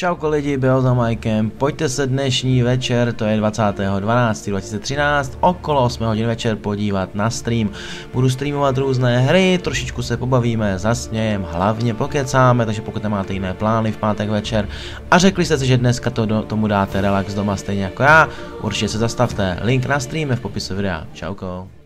Čau lidi, byl za Mikem, pojďte se dnešní večer, to je 20.12.2013, okolo 8 hodin večer podívat na stream. Budu streamovat různé hry, trošičku se pobavíme, zasnějem, hlavně pokecáme, takže pokud nemáte jiné plány v pátek večer. A řekli jste si, že dneska to do, tomu dáte relax doma stejně jako já, určitě se zastavte, link na stream je v popisu videa, čauko.